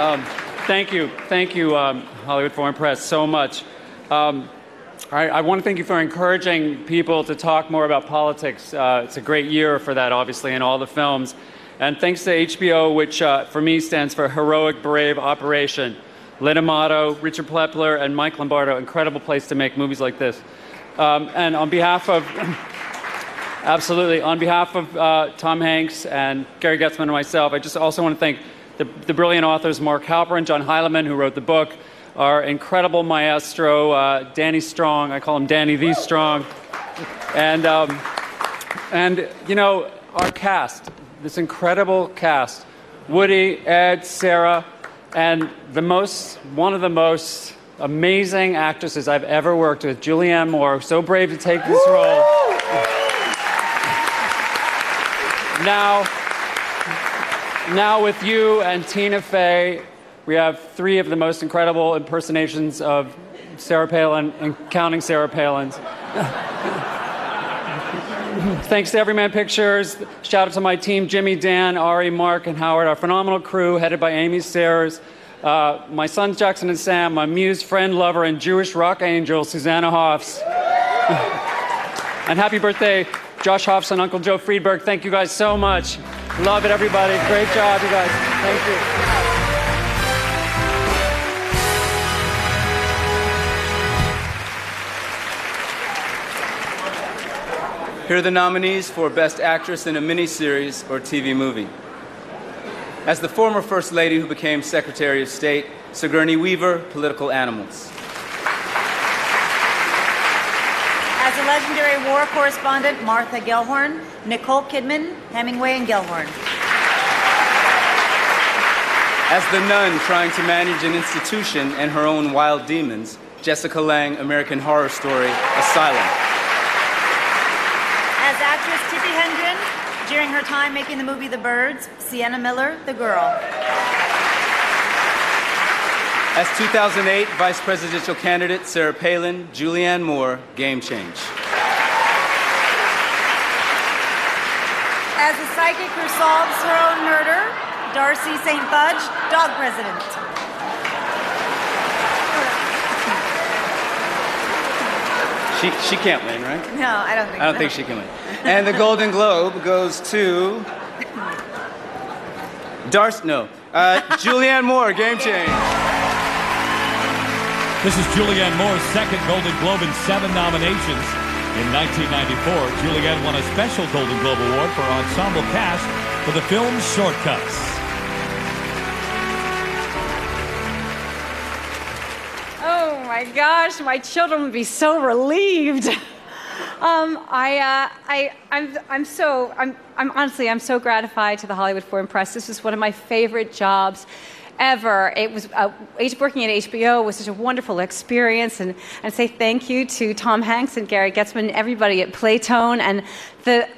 Um, thank you. Thank you, um, Hollywood Foreign Press, so much. Um, I, I want to thank you for encouraging people to talk more about politics. Uh, it's a great year for that, obviously, in all the films. And thanks to HBO, which uh, for me stands for Heroic Brave Operation. Len Amato, Richard Plepler, and Mike Lombardo, incredible place to make movies like this. Um, and on behalf of, absolutely, on behalf of uh, Tom Hanks and Gary Goetzman and myself, I just also want to thank the, the brilliant authors Mark Halperin, John Heilemann, who wrote the book, our incredible maestro, uh, Danny Strong. I call him Danny the Strong. And, um, and, you know, our cast, this incredible cast Woody, Ed, Sarah, and the most, one of the most amazing actresses I've ever worked with, Julianne Moore, so brave to take this role. Now, now with you and Tina Fey, we have three of the most incredible impersonations of Sarah Palin and counting Sarah Palin's. Thanks to Everyman Pictures. Shout out to my team, Jimmy, Dan, Ari, Mark, and Howard, our phenomenal crew headed by Amy Sayers. Uh, my sons, Jackson and Sam, my muse, friend, lover, and Jewish rock angel, Susanna Hoffs. and happy birthday, Josh Hoffs and Uncle Joe Friedberg. Thank you guys so much. Love it, everybody. Great job, you guys. Thank you. Here are the nominees for Best Actress in a Miniseries or TV Movie. As the former First Lady who became Secretary of State, Sigourney Weaver, Political Animals. As a legendary war correspondent, Martha Gellhorn, Nicole Kidman, Hemingway, and Gellhorn. As the nun trying to manage an institution and her own wild demons, Jessica Lange, American Horror Story, Asylum. As actress Tippi Hedren, during her time making the movie The Birds, Sienna Miller, The Girl. As 2008 vice presidential candidate Sarah Palin, Julianne Moore, Game Change. As a psychic who solves her own murder, Darcy St. Fudge, Dog President. She, she can't win, right? No, I don't think I don't so. think she can win. And the Golden Globe goes to. Darcy, no. Uh, Julianne Moore, Game Change. This is Julianne Moore's second Golden Globe in seven nominations. In 1994, Julianne won a special Golden Globe Award for ensemble cast for the film Shortcuts. Oh my gosh, my children would be so relieved. Um, I, uh, I, I'm, I'm so, I'm, I'm honestly, I'm so gratified to the Hollywood Foreign Press. This was one of my favorite jobs ever. It was uh, working at HBO was such a wonderful experience, and and say thank you to Tom Hanks and Gary Goetzman, everybody at Playtone, and the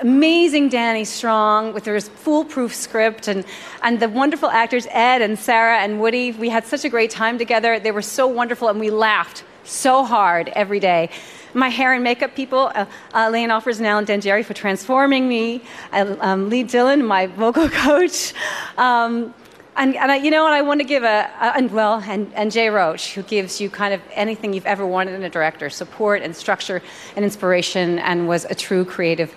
amazing Danny Strong with his foolproof script and, and the wonderful actors Ed and Sarah and Woody. We had such a great time together. They were so wonderful, and we laughed so hard every day my hair and makeup people, uh, uh, Lane offers and Alan Dangeri for transforming me, uh, um, Lee Dillon, my vocal coach. Um, and, and I, you know, and I want to give a, a, and well, and, and Jay Roach, who gives you kind of anything you've ever wanted in a director support and structure and inspiration, and was a true creative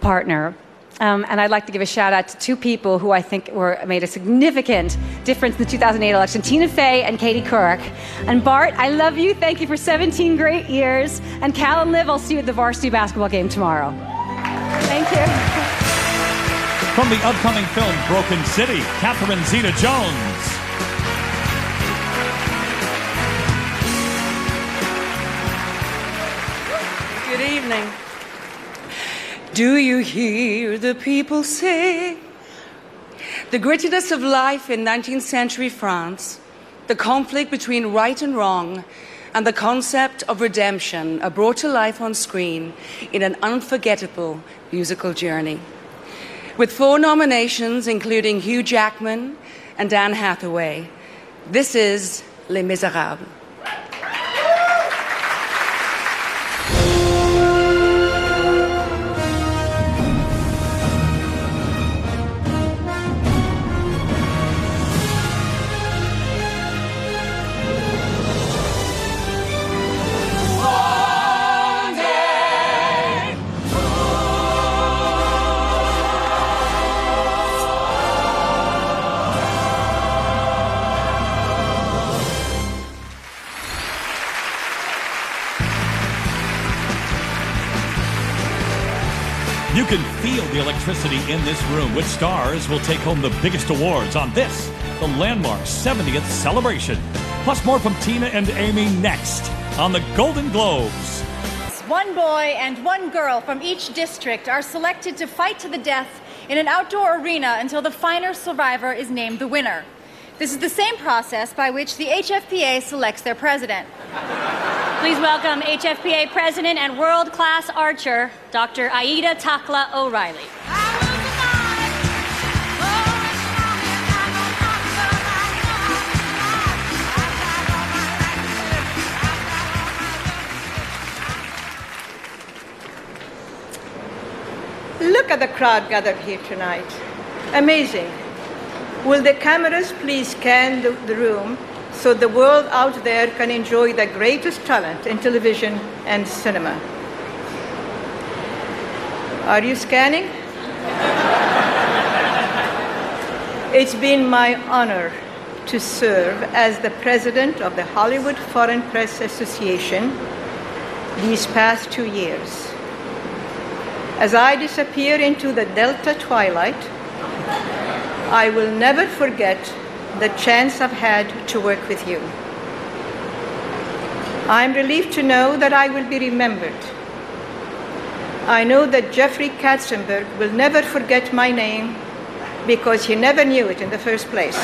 partner. Um, and I'd like to give a shout out to two people who I think were, made a significant difference in the 2008 election Tina Fey and Katie Couric. And Bart, I love you. Thank you for 17 great years. And Cal and Liv, I'll see you at the varsity basketball game tomorrow. Thank you. From the upcoming film Broken City, Catherine Zeta Jones. Good evening. Do you hear the people say? The grittiness of life in 19th century France, the conflict between right and wrong, and the concept of redemption are brought to life on screen in an unforgettable musical journey. With four nominations, including Hugh Jackman and Anne Hathaway, this is Les Miserables. Electricity in this room. Which stars will take home the biggest awards on this, the landmark 70th celebration? Plus, more from Tina and Amy next on the Golden Globes. One boy and one girl from each district are selected to fight to the death in an outdoor arena until the final survivor is named the winner. This is the same process by which the HFPA selects their president. Please welcome HFPA President and world class archer, Dr. Aida Takla O'Reilly. Look at the crowd gathered here tonight. Amazing. Will the cameras please scan the, the room so the world out there can enjoy the greatest talent in television and cinema? Are you scanning? it's been my honor to serve as the president of the Hollywood Foreign Press Association these past two years. As I disappear into the Delta twilight, I will never forget the chance I've had to work with you. I'm relieved to know that I will be remembered. I know that Jeffrey Katzenberg will never forget my name because he never knew it in the first place.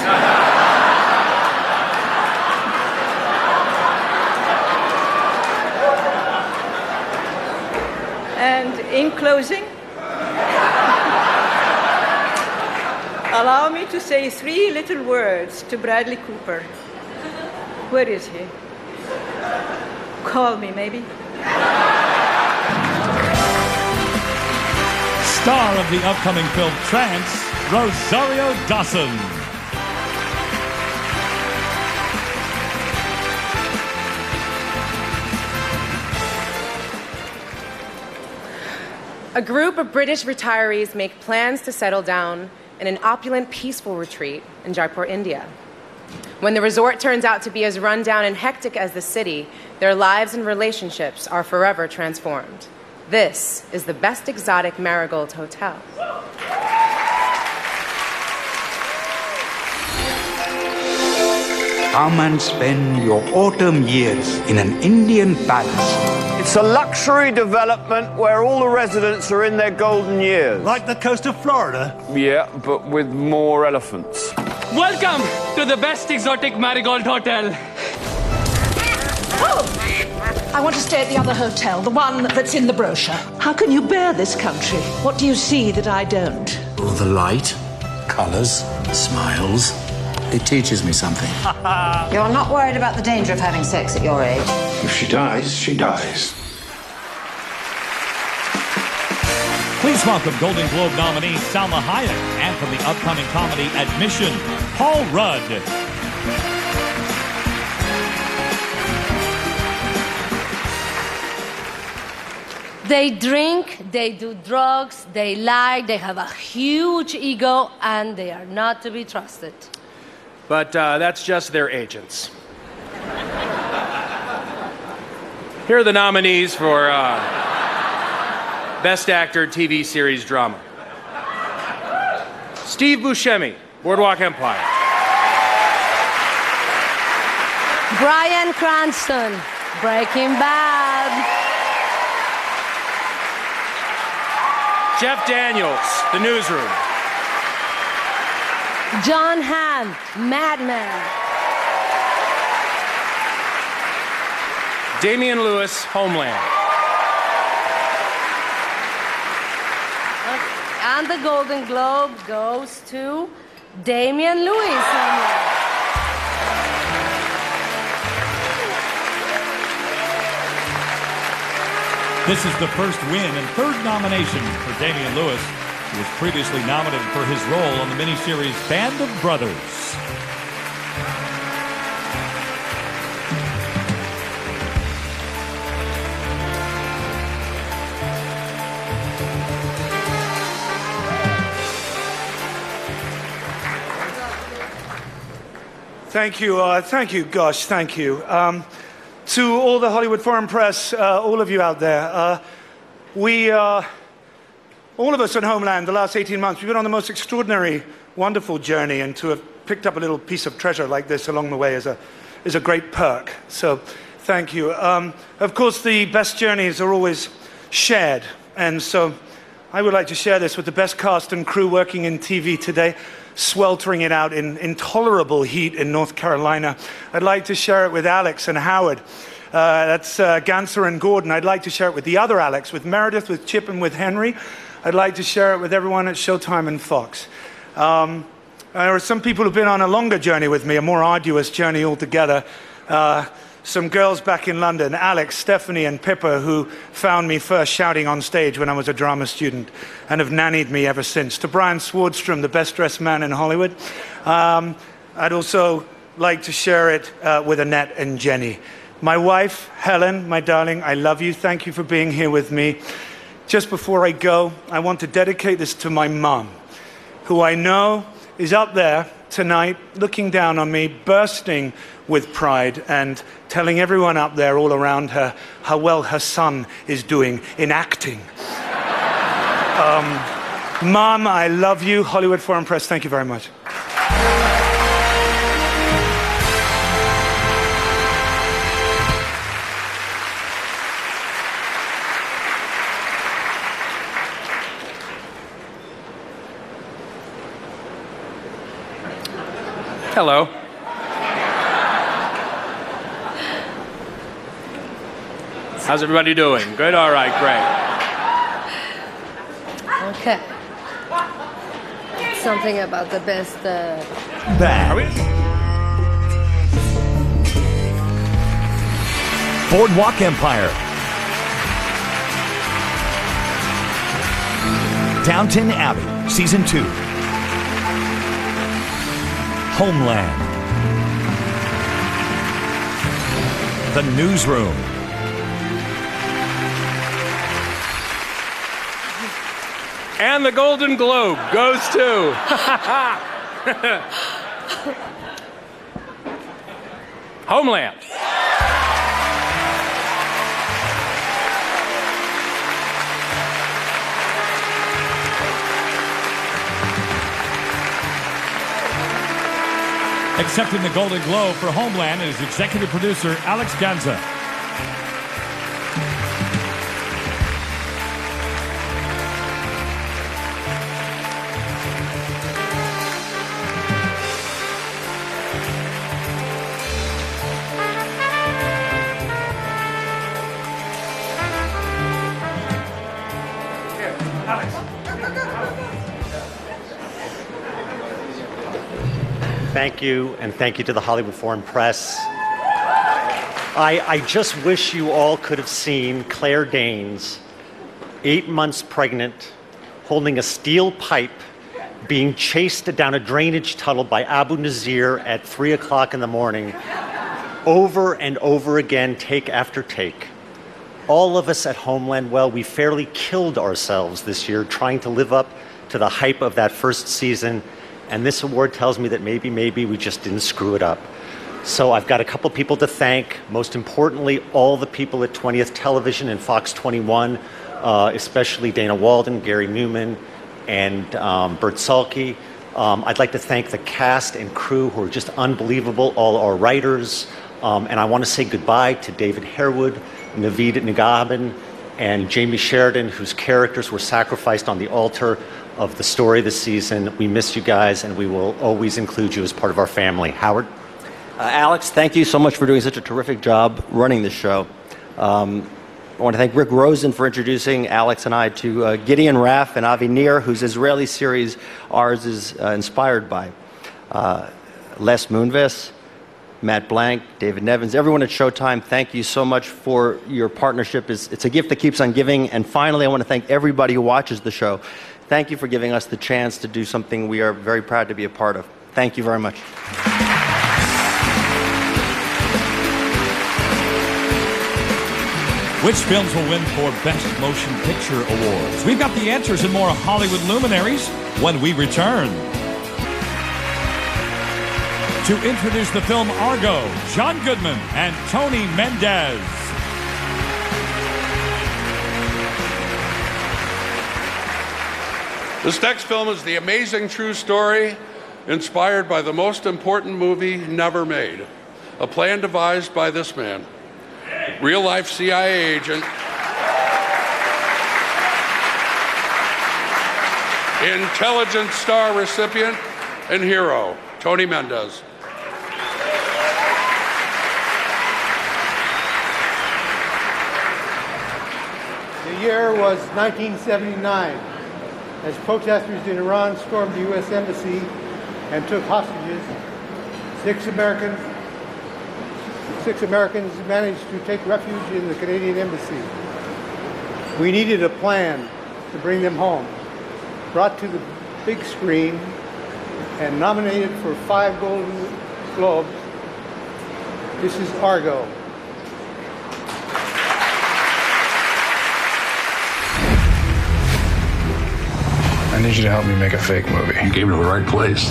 And in closing, allow me to say three little words to Bradley Cooper. Where is he? Call me, maybe. Star of the upcoming film Trance, Rosario Dawson. A group of British retirees make plans to settle down in an opulent, peaceful retreat in Jaipur, India. When the resort turns out to be as rundown and hectic as the city, their lives and relationships are forever transformed. This is the best exotic marigold hotel. Come and spend your autumn years in an Indian palace. It's a luxury development where all the residents are in their golden years. Like the coast of Florida? Yeah, but with more elephants. Welcome to the best exotic marigold hotel. Oh! I want to stay at the other hotel, the one that's in the brochure. How can you bear this country? What do you see that I don't? All the light, colours, smiles. It teaches me something. You're not worried about the danger of having sex at your age? If she dies, she dies. Please welcome Golden Globe nominee Salma Hayek and from the upcoming comedy Admission, Paul Rudd. They drink, they do drugs, they lie, they have a huge ego, and they are not to be trusted. But uh, that's just their agents. Here are the nominees for uh, Best Actor TV Series Drama Steve Buscemi, Boardwalk Empire. Bryan Cranston, Breaking Bad. Jeff Daniels, The Newsroom. Jon Hamm, Mad Men. Damian Lewis, Homeland. And the Golden Globe goes to Damian Lewis. This is the first win and third nomination for Damian Lewis, who was previously nominated for his role on the miniseries Band of Brothers. Thank you. Uh, thank you. Gosh, thank you. Um, to all the Hollywood Foreign Press, uh, all of you out there, uh, we, uh, all of us at Homeland, the last 18 months, we've been on the most extraordinary, wonderful journey, and to have picked up a little piece of treasure like this along the way is a, is a great perk. So thank you. Um, of course, the best journeys are always shared, and so I would like to share this with the best cast and crew working in TV today, sweltering it out in intolerable heat in North Carolina. I'd like to share it with Alex and Howard. Uh, that's uh, Gansa and Gordon. I'd like to share it with the other Alex, with Meredith, with Chip, and with Henry. I'd like to share it with everyone at Showtime and Fox. Um, there are some people who've been on a longer journey with me, a more arduous journey altogether. Uh, some girls back in London, Alex, Stephanie, and Pippa, who found me first shouting on stage when I was a drama student and have nannied me ever since. To Brian Swardstrom, the best dressed man in Hollywood. Um, I'd also like to share it uh, with Annette and Jenny. My wife, Helen, my darling, I love you. Thank you for being here with me. Just before I go, I want to dedicate this to my mom, who I know is up there tonight looking down on me, bursting with pride, and telling everyone up there all around her how well her son is doing in acting. um, Mom, I love you. Hollywood Foreign Press, thank you very much. Hello. How's everybody doing? Good? All right, great. Okay. Something about the best. Uh... Are we- Boardwalk Empire. Downton Abbey, Season 2. Homeland. The Newsroom. And the Golden Globe goes to. Homeland. Accepting the Golden Globe for Homeland is executive producer Alex Gansa. Thank you, and thank you to the Hollywood Foreign Press. I, I just wish you all could have seen Claire Danes, eight months pregnant, holding a steel pipe, being chased down a drainage tunnel by Abu Nazir at 3 o'clock in the morning, over and over again, take after take. All of us at Homeland, well, we fairly killed ourselves this year trying to live up to the hype of that first season. And this award tells me that maybe, maybe we just didn't screw it up. So I've got a couple people to thank. Most importantly, all the people at 20th Television and Fox 21, uh, especially Dana Walden, Gary Newman, and um, Bert Salke. Um, I'd like to thank the cast and crew who are just unbelievable, all our writers. Um, and I want to say goodbye to David Harewood, Navid Negahban, and Jamie Sheridan, whose characters were sacrificed on the altar of the story this season. We miss you guys, and we will always include you as part of our family. Howard? Uh, Alex, thank you so much for doing such a terrific job running the show. Um, I want to thank Rick Rosen for introducing Alex and I to uh, Gideon Raff and Avi Nir, whose Israeli series ours is uh, inspired by. Uh, Les Moonves, Matt Blank, David Nevins, everyone at Showtime, thank you so much for your partnership. It's, it's a gift that keeps on giving. And finally, I want to thank everybody who watches the show. Thank you for giving us the chance to do something we are very proud to be a part of. Thank you very much. Which films will win for Best Motion Picture Awards? We've got the answers and more of Hollywood luminaries when we return. To introduce the film Argo, John Goodman and Tony Mendez. This next film is the amazing true story inspired by the most important movie never made. A plan devised by this man, real life CIA agent, intelligence star recipient, and hero, Tony Mendez. The year was 1979 as protesters in Iran stormed the U.S. Embassy and took hostages. Six Americans, six Americans managed to take refuge in the Canadian Embassy. We needed a plan to bring them home. Brought to the big screen and nominated for five Golden Globes. This is Argo. Need you to help me make a fake movie. You came to the right place.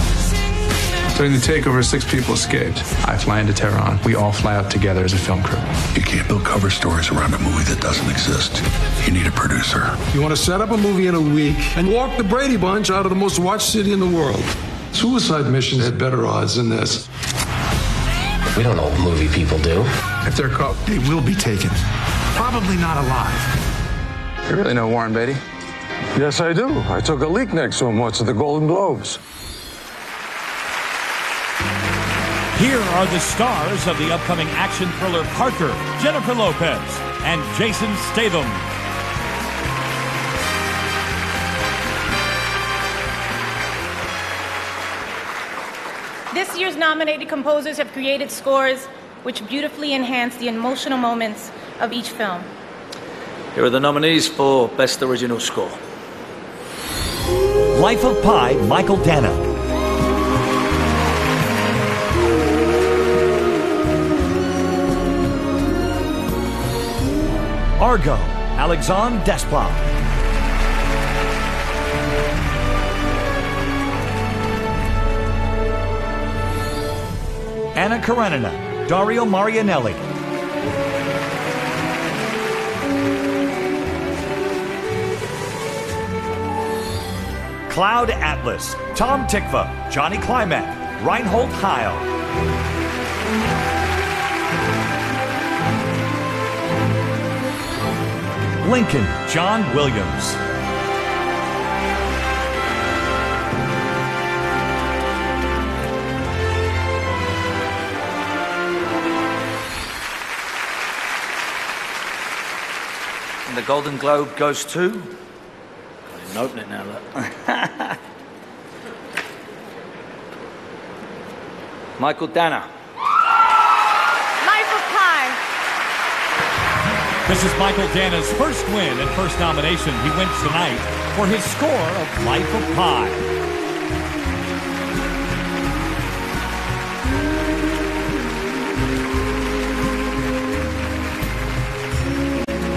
During the takeover, six people escaped. I fly into Tehran. We all fly out together as a film crew. You can't build cover stories around a movie that doesn't exist. You need a producer. You want to set up a movie in a week and walk the Brady Bunch out of the most watched city in the world. Suicide Mission had better odds than this. We don't know what movie people do. If they're caught, they will be taken. Probably not alive. You really know Warren Beatty? Yes, I do. I took a leak next to him once at the Golden Globes. Here are the stars of the upcoming action thriller Parker, Jennifer Lopez, and Jason Statham. This year's nominated composers have created scores which beautifully enhance the emotional moments of each film. Here are the nominees for Best Original Score. Life of Pi, Mychael Danna. Argo, Alexandre Desplat. Anna Karenina, Dario Marianelli. Cloud Atlas, Tom Tykwer, Johnny Klimek, Reinhold Heil. Lincoln, John Williams. And the Golden Globe goes to. I didn't open it now, look. Mychael Danna. Life of Pi. This is Mychael Danna's first win and first nomination. He wins tonight for his score of Life of Pi.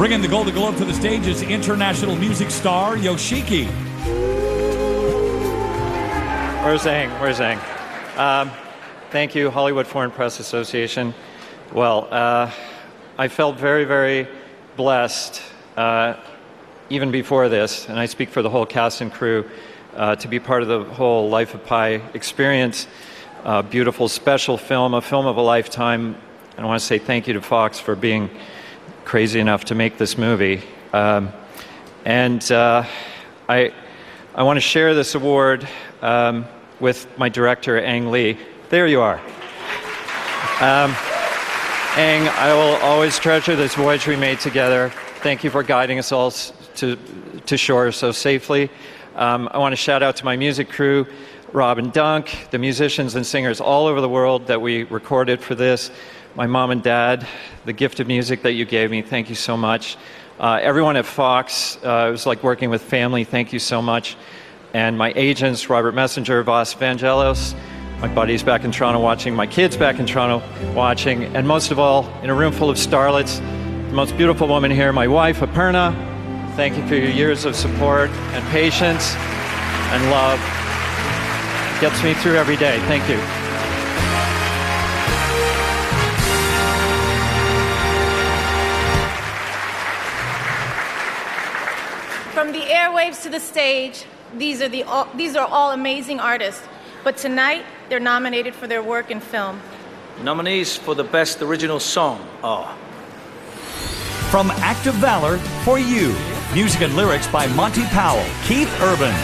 Bringing the Golden Globe to the stage is international music star Yoshiki. We're saying, we're. Um, thank you, Hollywood Foreign Press Association. Well, uh, I felt very, very blessed, uh, even before this, and I speak for the whole cast and crew, uh, to be part of the whole Life of Pi experience. A beautiful, special film, a film of a lifetime. And I want to say thank you to Fox for being crazy enough to make this movie. Um, and uh, I, I want to share this award um, with my director, Ang Lee. There you are. Um, Ang, I will always treasure this voyage we made together. Thank you for guiding us all to, to shore so safely. Um, I want to shout out to my music crew, Rob and Dunk, the musicians and singers all over the world that we recorded for this, my mom and dad, the gift of music that you gave me. Thank you so much. Uh, everyone at Fox, uh, it was like working with family. Thank you so much. And my agents, Robert Messenger, Voss Vangelos, my buddies back in Toronto watching, my kids back in Toronto watching, and most of all, in a room full of starlets, the most beautiful woman here, my wife, Aparna. Thank you for your years of support and patience and love. Gets me through every day. Thank you. From the airwaves to the stage, these are, the, all, these are all amazing artists, but tonight they're nominated for their work in film. Nominees for the Best Original Song are From Act of Valor for You. Music and lyrics by Monty Powell, Keith Urban.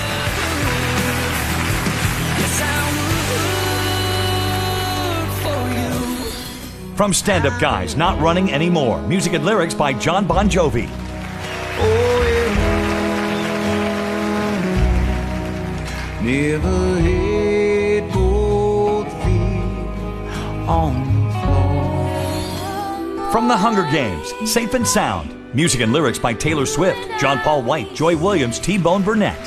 From Stand Up Guys, Not Running Anymore. Music and lyrics by Jon Bon Jovi. Never both feet on From The Hunger Games, Safe and Sound. Music and lyrics by Taylor Swift, John Paul White, Joy Williams, T Bone Burnett.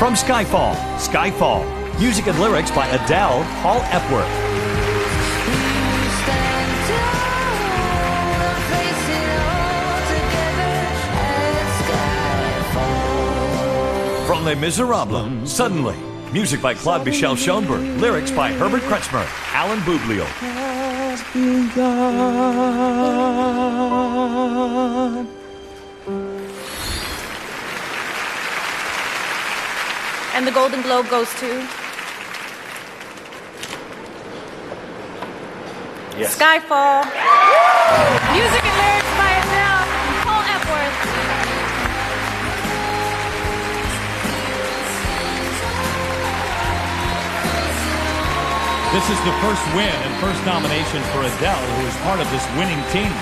From Skyfall, Skyfall. Music and lyrics by Adele, Paul Epworth. Les Miserables, Suddenly. Music by Claude Michel Schoenberg. Lyrics by Herbert Kretzmer, Alain Boublil. And the Golden Globe goes to Yes. Skyfall. This is the first win and first nomination for Adele, who is part of this winning team.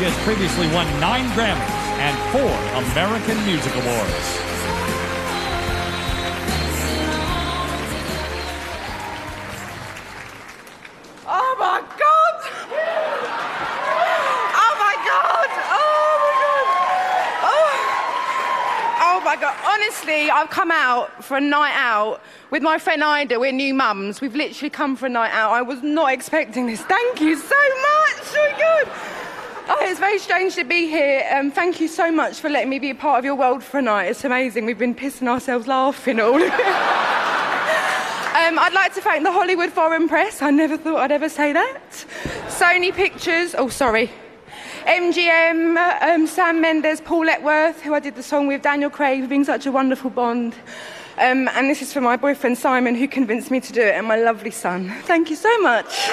She has previously won nine Grammys and four American Music Awards. My God! Honestly, I've come out for a night out with my friend Ida. We're new mums. We've literally come for a night out. I was not expecting this. Thank you so much. Oh God! Oh, it's very strange to be here. Um, thank you so much for letting me be a part of your world for a night. It's amazing. We've been pissing ourselves laughing all. Um, I'd like to thank the Hollywood Foreign Press. I never thought I'd ever say that. Sony Pictures. Oh, sorry. MGM, um, Sam Mendes, Paul Epworth, who I did the song with, Daniel Craig, being such a wonderful bond. Um, and this is for my boyfriend Simon, who convinced me to do it, and my lovely son. Thank you so much.